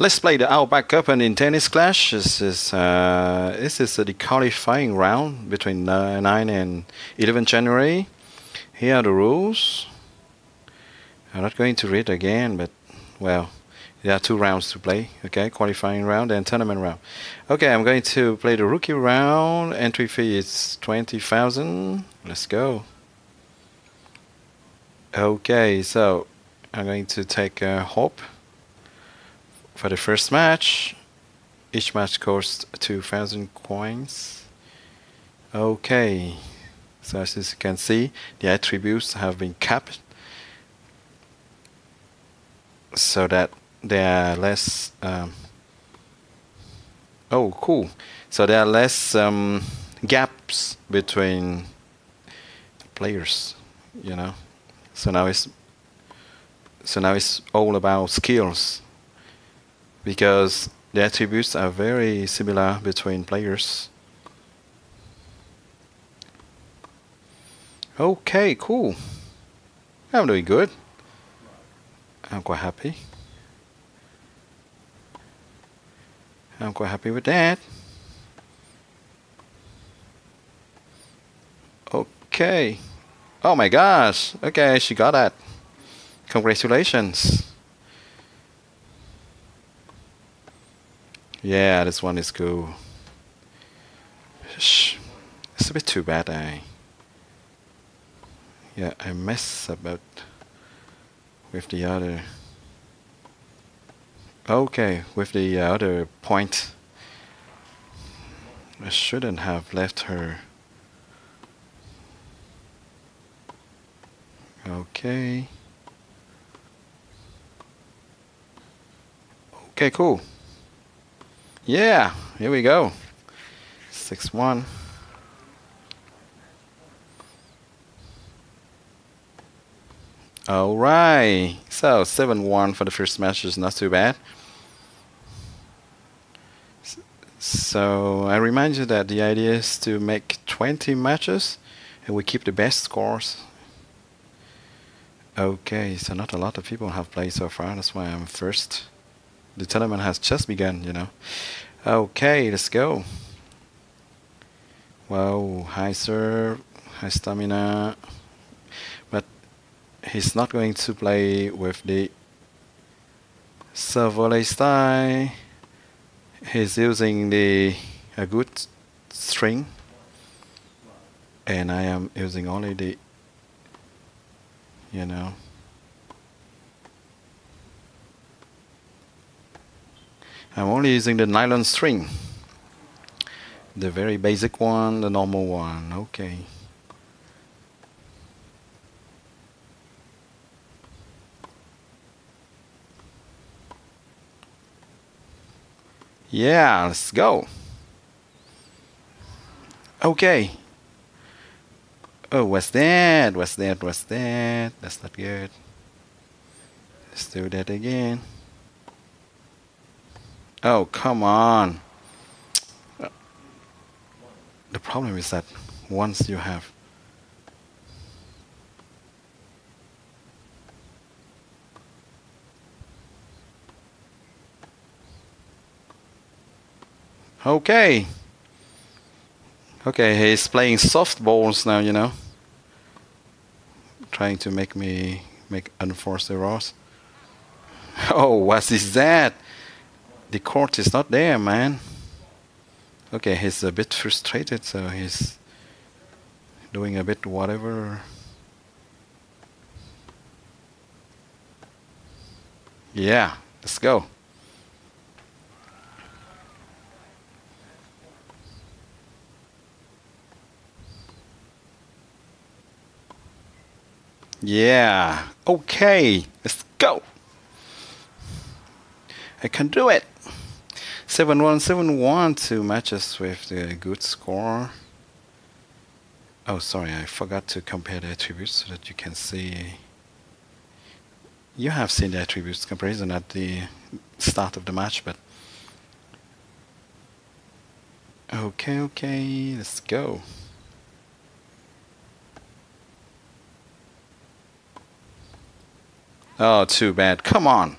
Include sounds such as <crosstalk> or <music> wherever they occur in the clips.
Let's play the Outback Open in Tennis Clash. This is uh, this is the qualifying round between uh, 9 and 11 January. Here are the rules. I'm not going to read again, but well, there are two rounds to play. Okay, qualifying round and tournament round. Okay, I'm going to play the rookie round. Entry fee is 20,000. Let's go. Okay, so I'm going to take a Hope for the first match. Each match costs 2,000 coins. Okay, so as you can see, the attributes have been capped so that there are less. Um, oh, cool! So there are less um, gaps between players, you know. So now it's so now it's all about skills because the attributes are very similar between players. Okay, cool. I'm doing good. I'm quite happy. I'm quite happy with that. Okay. Oh my gosh. Okay, she got that. Congratulations. Yeah, this one is cool. Shh. It's a bit too bad I... Yeah, I mess about with the other... Okay, with the other point. I shouldn't have left her. Okay. Okay, cool. Yeah, here we go. 6-1. Alright, so 7-1 for the first match is not too bad. So I remind you that the idea is to make 20 matches and we keep the best scores Okay, so not a lot of people have played so far, that's why I'm first. The tournament has just begun, you know. Okay, let's go. Wow, high serve, high stamina. But he's not going to play with the serve volley style. He's using the a good string and I am using only the you know. I'm only using the nylon string. The very basic one, the normal one, okay. Yeah, let's go. Okay, Oh, what's that? What's that? What's that? That's not good. Let's do that again. Oh, come on. The problem is that once you have Okay. Okay, he's playing softballs now, you know. Trying to make me make unforced errors. <laughs> Oh, what is that? The court is not there, man. Okay, he's a bit frustrated, so he's doing a bit whatever. Yeah, let's go. Yeah. Okay. Let's go. I can do it. 7-1, 7-1 to matches with the good score. Oh, sorry, I forgot to compare the attributes so that you can see. You have seen the attributes comparison at the start of the match, but okay, okay, let's go. Oh, too bad. Come on.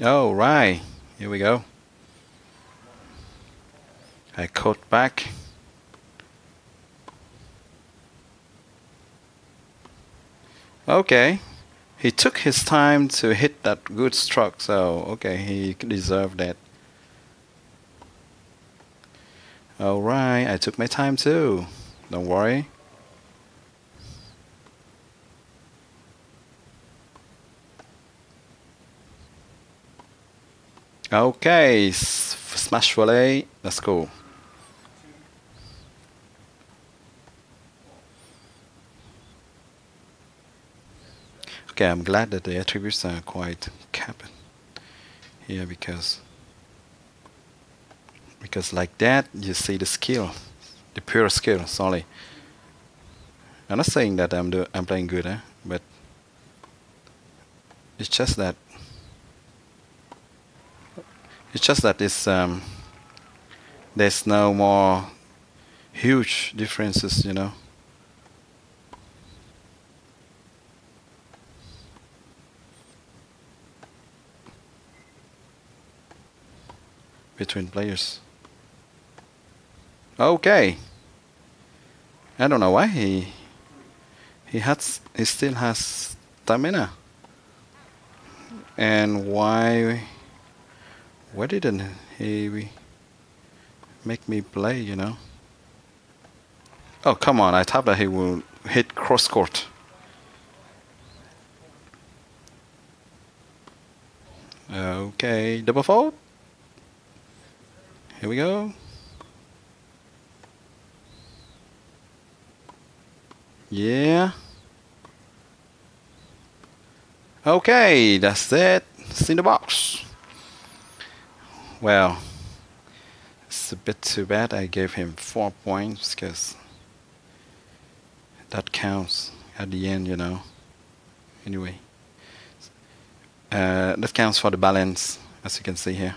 Oh, right. Here we go. I caught back. Okay. He took his time to hit that good stroke, so okay, he deserved that. Alright, I took my time too. Don't worry. Okay, smash volley, let's go. Okay, I'm glad that the attributes are quite capped here because because like that you see the skill, the pure skill. Sorry, I'm not saying that I'm do I'm playing good, eh? but it's just that it's just that it's um, there's no more huge differences, you know. between players. Okay. I don't know why he he has he still has stamina. And why why didn't he make me play, you know? Oh come on, I thought that he will hit cross court. Okay, double fault. Here we go. Yeah. Okay, that's it. It's in the box. Well, it's a bit too bad I gave him four points because that counts at the end, you know. Anyway, uh, that counts for the balance, as you can see here.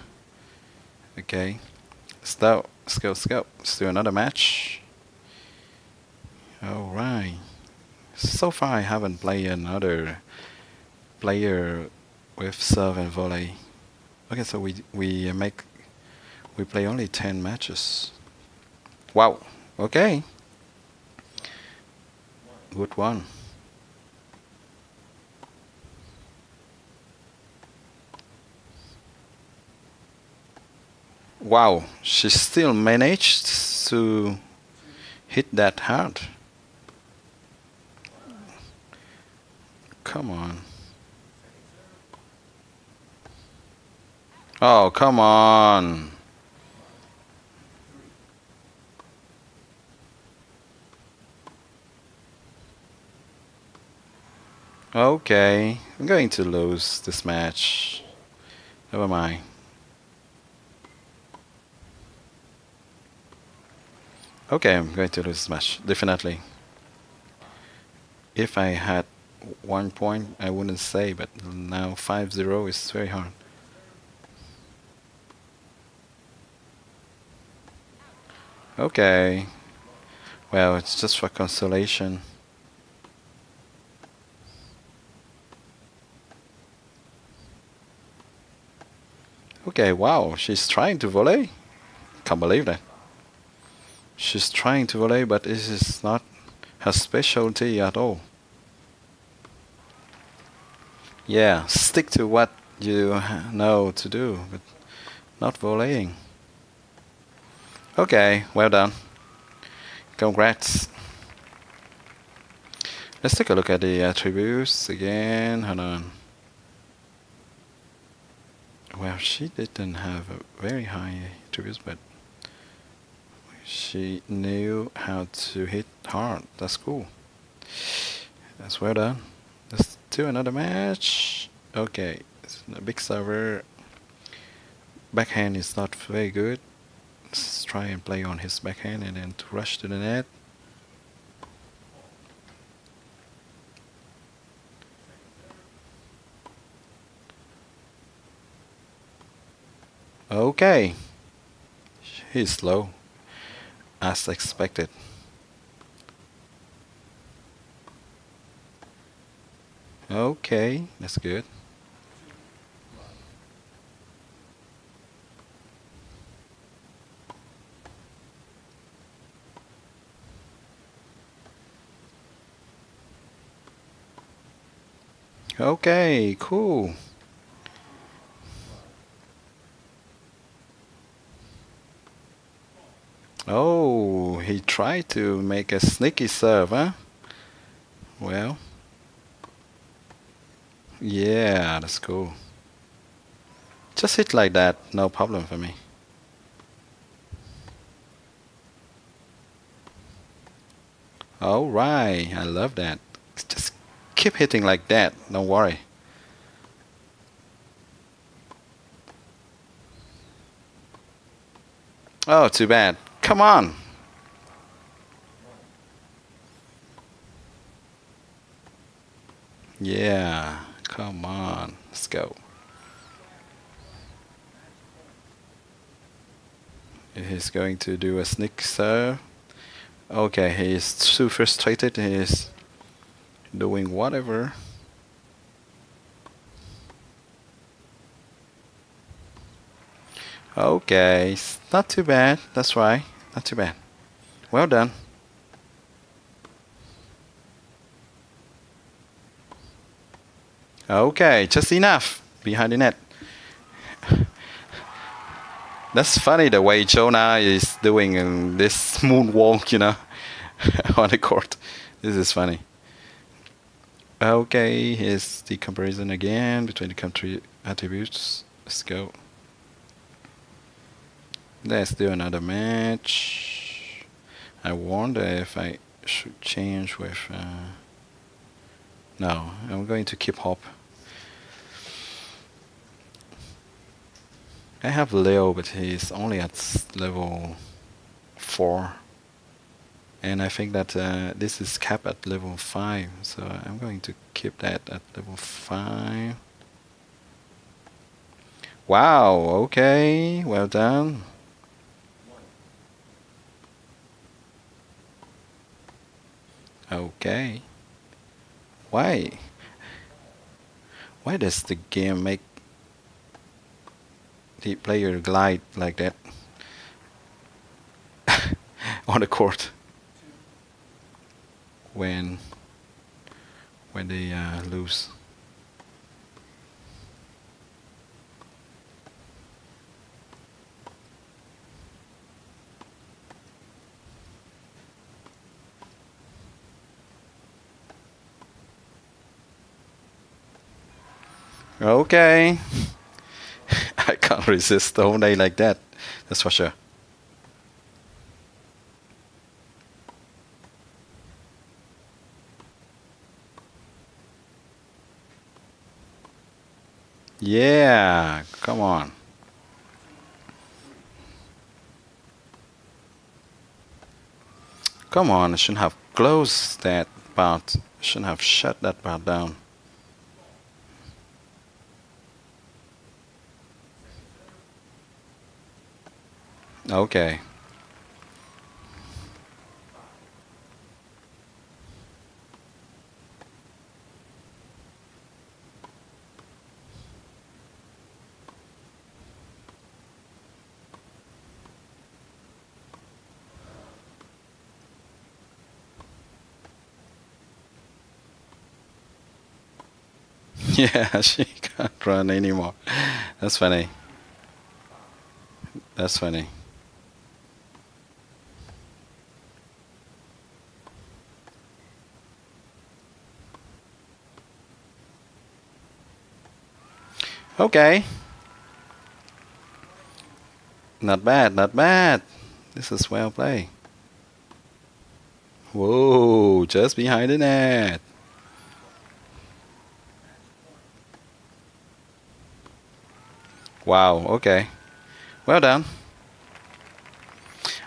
Okay. So, let's go, let's go. Let's do another match. Alright. So far I haven't played another player with serve and volley. Okay, so we we make we play only 10 matches. Wow. Okay. Good one. Wow, she still managed to hit that hard. Come on. Oh, come on. Okay, I'm going to lose this match. Never mind. Okay, I'm going to lose this match, definitely. If I had one point, I wouldn't say, but now 5-0 is very hard. Okay. Well, it's just for consolation. Okay, wow, she's trying to volley. Can't believe that. She's trying to volley, but this is not her specialty at all. Yeah, stick to what you know to do, but not volleying. Okay, well done. Congrats. Let's take a look at the attributes again. Hold on. Well, she didn't have a very high attributes, but she knew how to hit hard. That's cool. That's well done. Let's do another match. Okay, it's a big server. Backhand is not very good. Let's try and play on his backhand and then to rush to the net. Okay. He's slow as expected. Okay, that's good. Okay, cool. Oh, he tried to make a sneaky serve, huh? Well, yeah, that's cool. Just hit like that, no problem for me. Alright, I love that. Just keep hitting like that, don't worry. Oh, too bad. Come on. Yeah, come on. Let's go. He's going to do a sneak serve. Okay, he's too frustrated. He's doing whatever. Okay, not too bad. That's right. Not too bad. Well done. Okay, just enough behind the net. <laughs> That's funny the way Jonah is doing this <laughs> moonwalk, you know, <laughs> on the court. This is funny. Okay, here's the comparison again between the country attributes. Let's go. Let's do another match. I wonder if I should change with... Uh, no, I'm going to keep Hope. I have Leo, but he's only at level 4. And I think that uh, this is capped at level 5, so I'm going to keep that at level 5. Wow, okay, well done. Okay. Why? Why does the game make the player glide like that <laughs> on the court when when they uh, lose? Okay. <laughs> I can't resist the whole day like that. That's for sure. Yeah, come on. Come on, I shouldn't have closed that part. I shouldn't have shut that part down. Okay. <laughs> Yeah, she can't run anymore. That's funny. That's funny. Okay. Not bad, not bad. This is well played. Whoa, just behind the net. Wow, okay. Well done.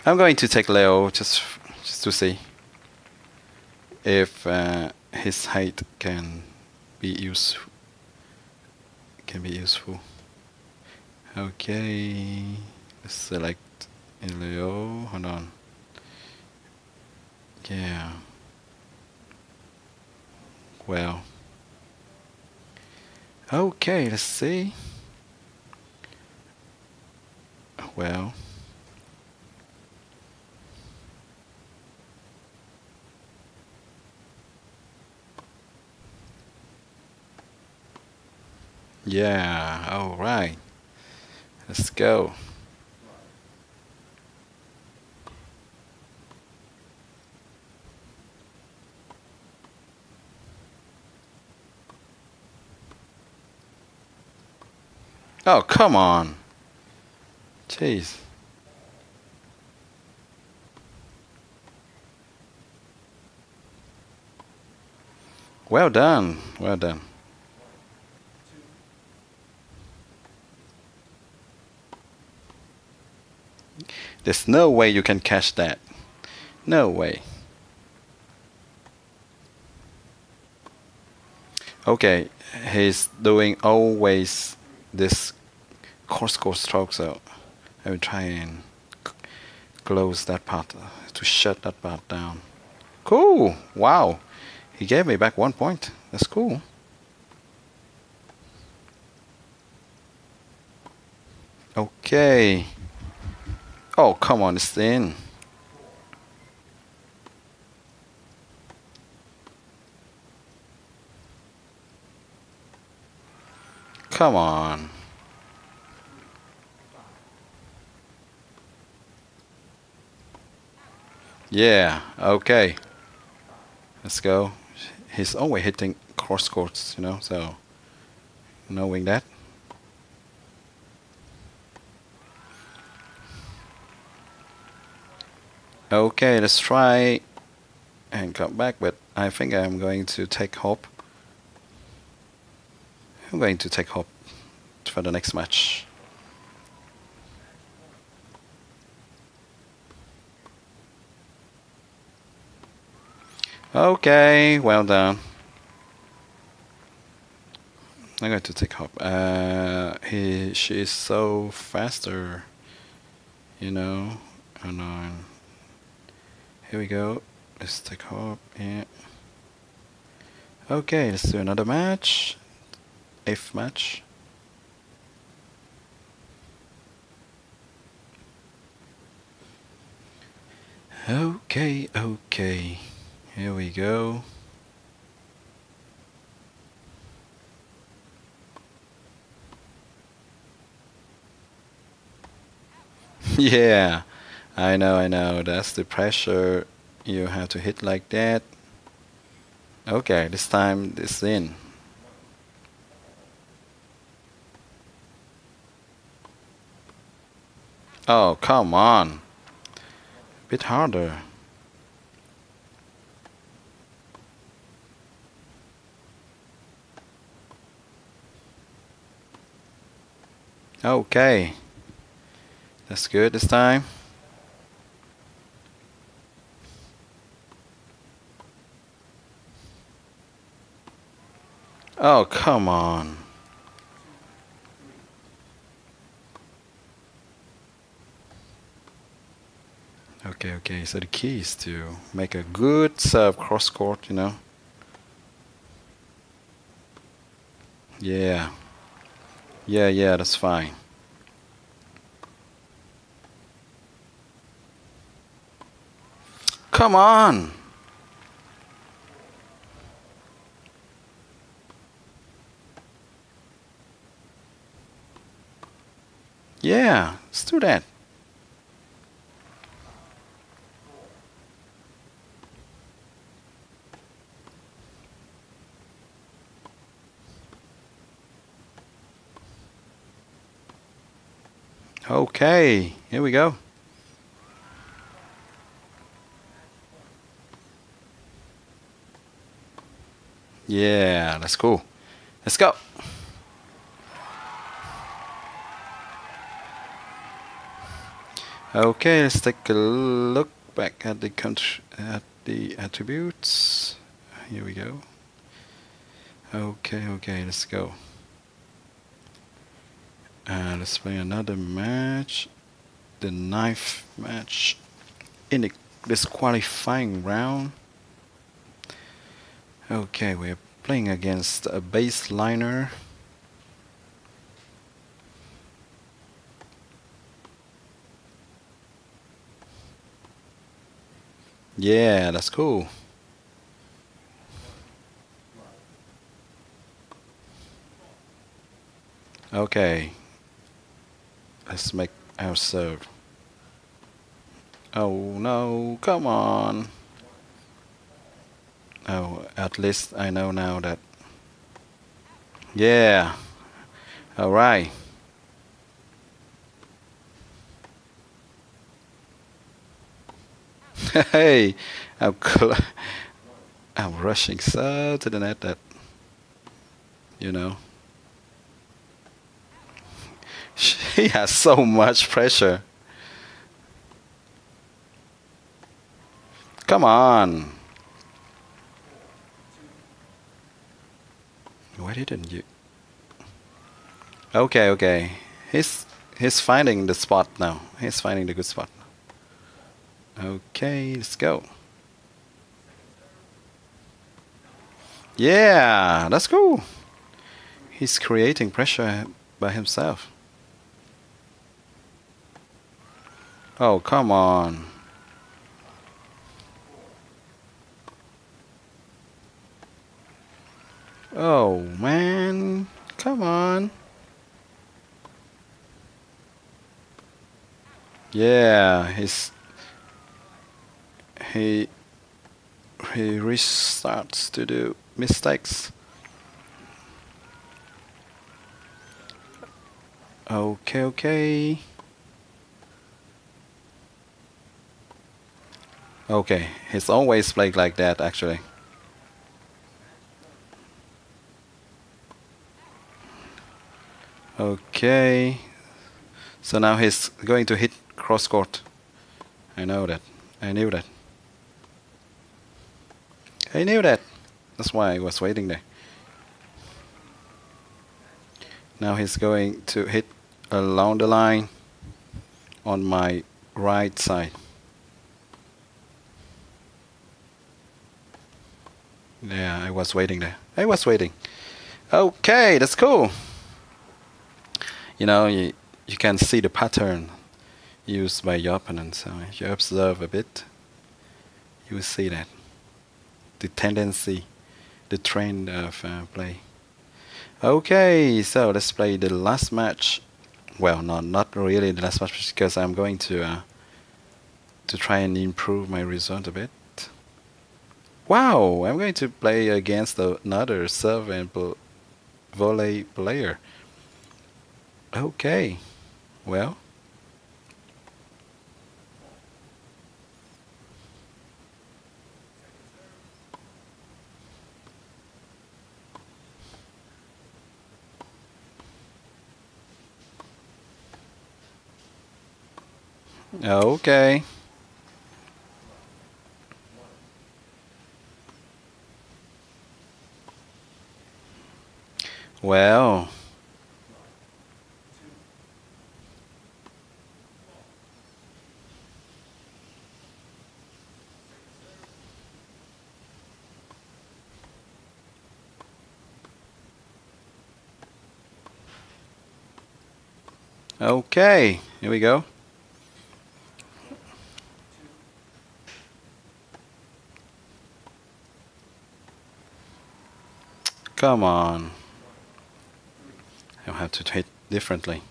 I'm going to take Leo just just to see if uh, his height can be useful can be useful. Okay, let's select Leo. Hold on. Yeah. Well. Okay, let's see. Well. Yeah, alright. Let's go. Oh, come on. Jeez. Well done. Well done. There's no way you can catch that. No way. Okay, he's doing always this coarse stroke, so I will try and close that part uh, to shut that part down. Cool! Wow! He gave me back one point. That's cool. Okay. Oh, come on, it's in. Come on. Yeah, okay. Let's go. He's always hitting cross courts, you know, so knowing that. Okay, let's try and come back, but I think I'm going to take Hope. I'm going to take Hope for the next match. Okay, well done. I'm going to take Hope. Uh, he, she is so faster, you know, and um, here we go. Let's take Hope. Yeah. Okay, let's do another match. Eighth match. Okay, okay. Here we go. <laughs> yeah, I know, I know. That's the pressure you have to hit like that. Okay, this time it's in. Oh, come on. Bit harder. Okay. That's good this time. Oh, come on. Okay, okay, so the key is to make a good serve cross court, you know. Yeah. Yeah, yeah, that's fine. Come on! Yeah, let's do that. Okay, here we go. Yeah, that's cool. Let's go. Okay, let's take a look back at the at the attributes. Here we go. Okay, okay, let's go. Uh, let's play another match. The ninth match in the, this qualifying round. Okay, we're playing against a baseliner. Yeah, that's cool. Okay. Let's make our serve. Oh no, come on. Oh, at least I know now that. Yeah. Alright. <laughs> hey, I'm, I'm rushing so to the net that, you know, she has so much pressure. Come on. Why didn't you? Okay, okay. He's he's finding the spot now. He's finding the good spot. Okay, let's go. Yeah, that's cool. He's creating pressure by himself. Oh, come on. Oh, man. Come on. Yeah, he's he he restarts to do mistakes. Okay, okay. Okay, he's always played like that actually. Okay, so now he's going to hit cross court. I know that. I knew that. I knew that. That's why I was waiting there. Now he's going to hit along the line on my right side. Yeah, I was waiting there. I was waiting. Okay, that's cool. You know, you, you can see the pattern used by your opponent. So if you observe a bit, you will see that the tendency, the trend of uh, play. Okay, so let's play the last match. Well, no, not really the last match because I'm going to uh, to try and improve my result a bit. Wow, I'm going to play against another serve and volley player. Okay, well. Okay. Well. Okay, here we go. Come on. Have to hit differently.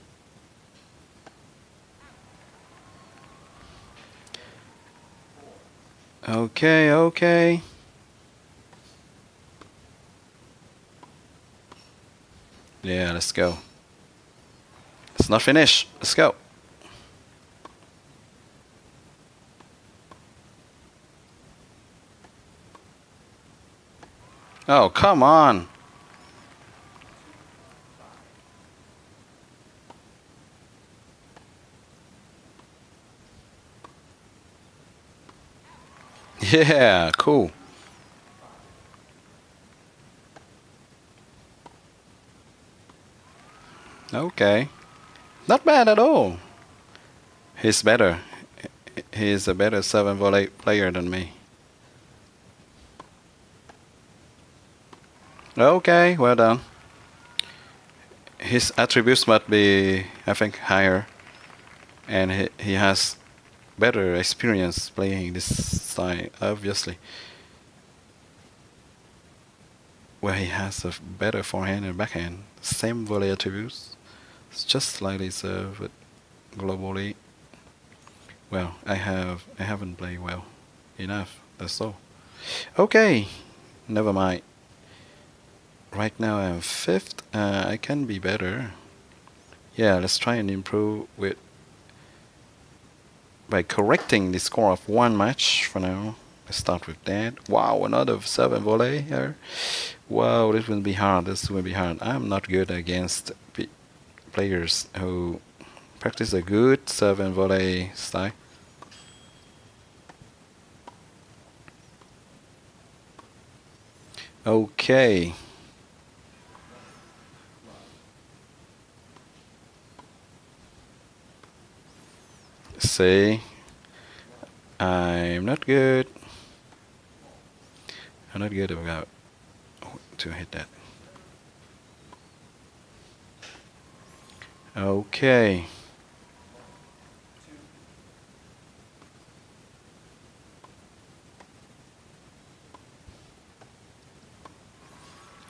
Okay, okay. Yeah, let's go. It's not finished. Let's go. Oh, come on. Yeah, cool. Okay. Not bad at all. He's better. He's a better serve and volley player than me. Okay, well done. His attributes must be, I think, higher. And he, he has better experience playing this style, obviously. Where he has a better forehand and backhand, same volley attributes, It's just slightly served, globally, well, I have I haven't played well enough. That's all. Okay, never mind. Right now I'm fifth. Uh, I can be better. Yeah, let's try and improve with by correcting the score of one match for now. Let's start with that. Wow, another serve and volley here. Wow, this will be hard. This will be hard. I'm not good against players who practice a good serve and volley style. Okay. Say I'm not good. I'm not good about to hit that. Okay.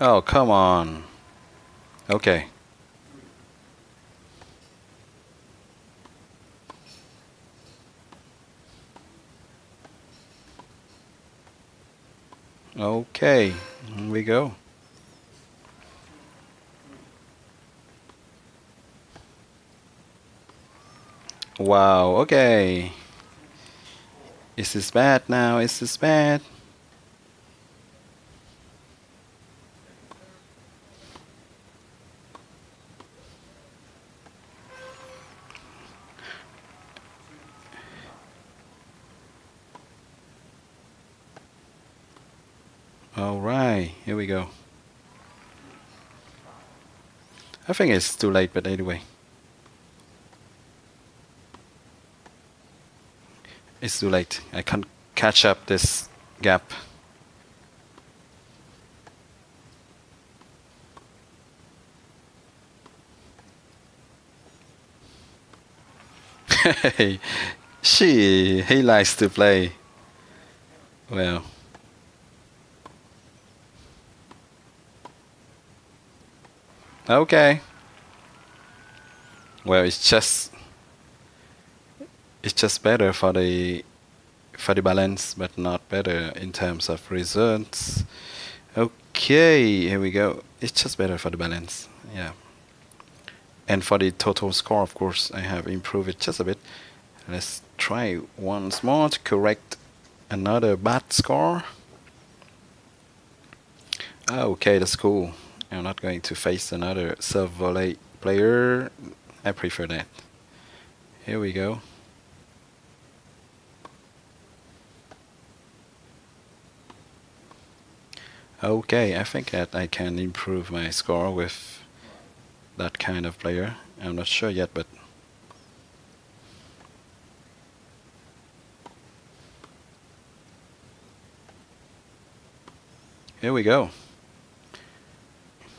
Oh, come on. Okay. Okay, here we go. Wow, okay. Is this bad now? Is this bad? Alright, here we go. I think it's too late, but anyway. It's too late. I can't catch up this gap. <laughs> she, he likes to play. Well. Okay. Well, it's just it's just better for the for the balance, but not better in terms of results. Okay, here we go. It's just better for the balance, yeah. And for the total score, of course, I have improved it just a bit. Let's try once more to correct another bad score. Okay, that's cool. I'm not going to face another serve volley player. I prefer that. Here we go. Okay, I think that I can improve my score with that kind of player. I'm not sure yet, but here we go.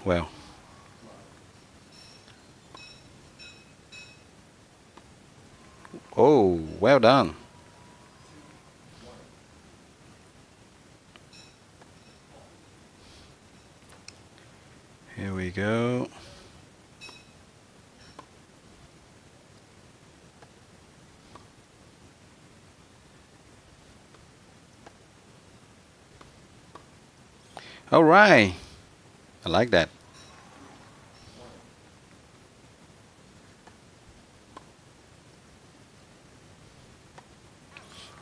Well. Oh, well done. Here we go. All right. I like that.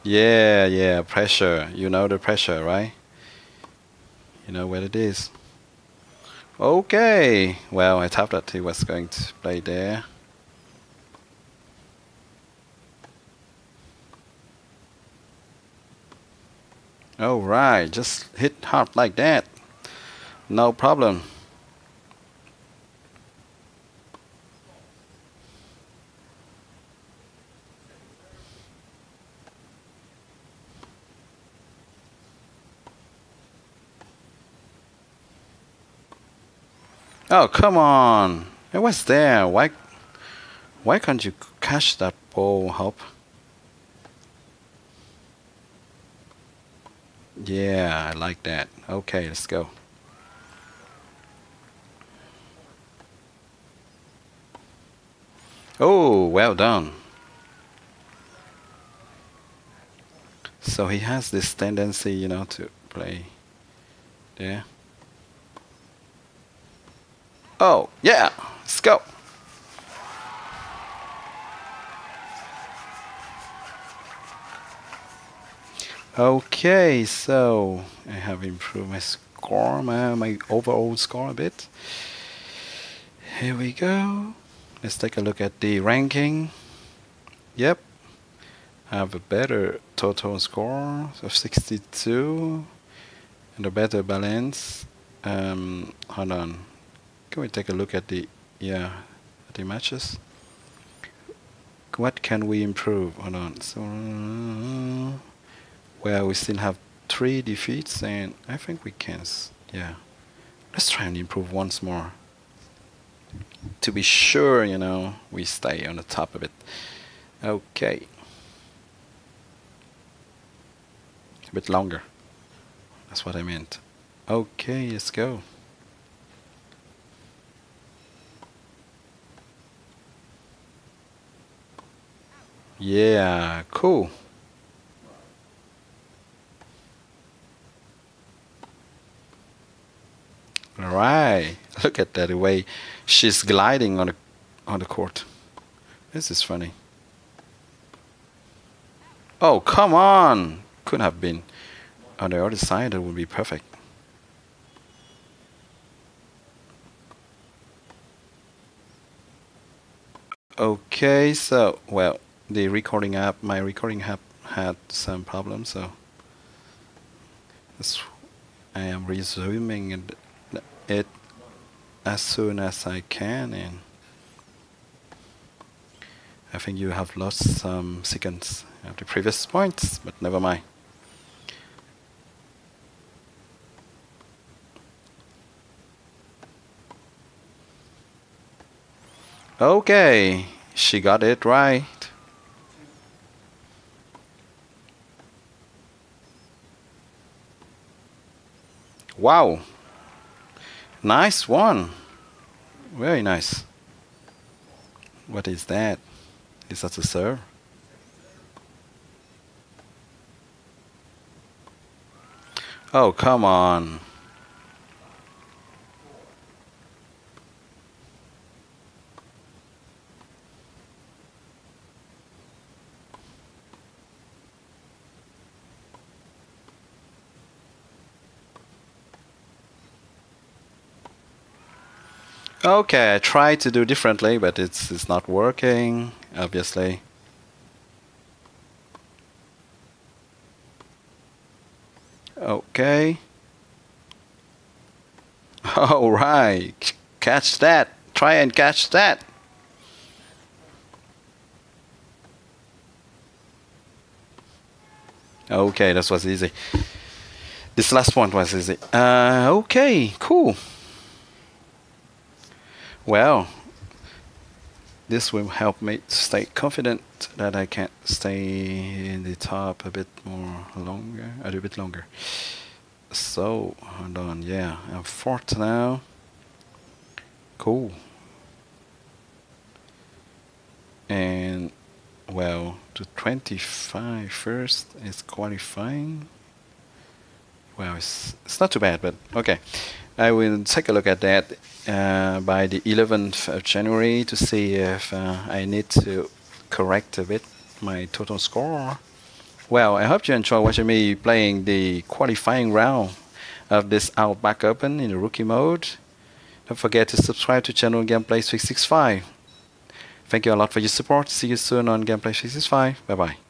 Yeah, yeah, pressure. You know the pressure, right? You know what it is. Okay, well, I thought that he was going to play there. Alright, just hit hard like that. No problem. Oh, come on. It was there. Why why can't you catch that ball, Hope? Yeah, I like that. Okay, let's go. Oh, well done. So he has this tendency, you know, to play. Yeah. Oh, yeah. Let's go. Okay, so I have improved my score, my, my overall score a bit. Here we go. Let's take a look at the ranking. Yep, I have a better total score of 62 and a better balance. Um, hold on. Can we take a look at the yeah the matches? What can we improve? Hold on. So. Well, we still have three defeats, and I think we can, yeah. Let's try and improve once more. To be sure, you know, we stay on the top of it. Okay. A bit longer. That's what I meant. Okay, let's go. Yeah, cool. All right, <laughs> look at that the way she's gliding on the on the court. This is funny. Oh, come on! Could have been on the other side. It would be perfect. Okay, so well, the recording app, my recording app had some problems, so I am resuming it it as soon as I can and I think you have lost some seconds at the previous points, but never mind. Okay, she got it right. Wow, Nice one. Very nice. What is that? Is that a serve? Oh, come on. Okay, I tried to do differently, but it's it's not working, obviously. Okay. <laughs> All right, catch that. Try and catch that. Okay, this was easy. This last one was easy. Uh, okay, cool. Well, this will help me stay confident that I can stay in the top a bit more longer, a little bit longer. So, hold on, yeah, I'm fourth now. Cool. And, well, to 25 first is qualifying. Well, it's, it's not too bad, but okay. I will take a look at that uh, by the 11th of January to see if uh, I need to correct a bit my total score. Well, I hope you enjoy watching me playing the qualifying round of this Outback Open in the rookie mode. Don't forget to subscribe to channel Gameplay 365. Thank you a lot for your support. See you soon on Gameplay 365. Bye bye.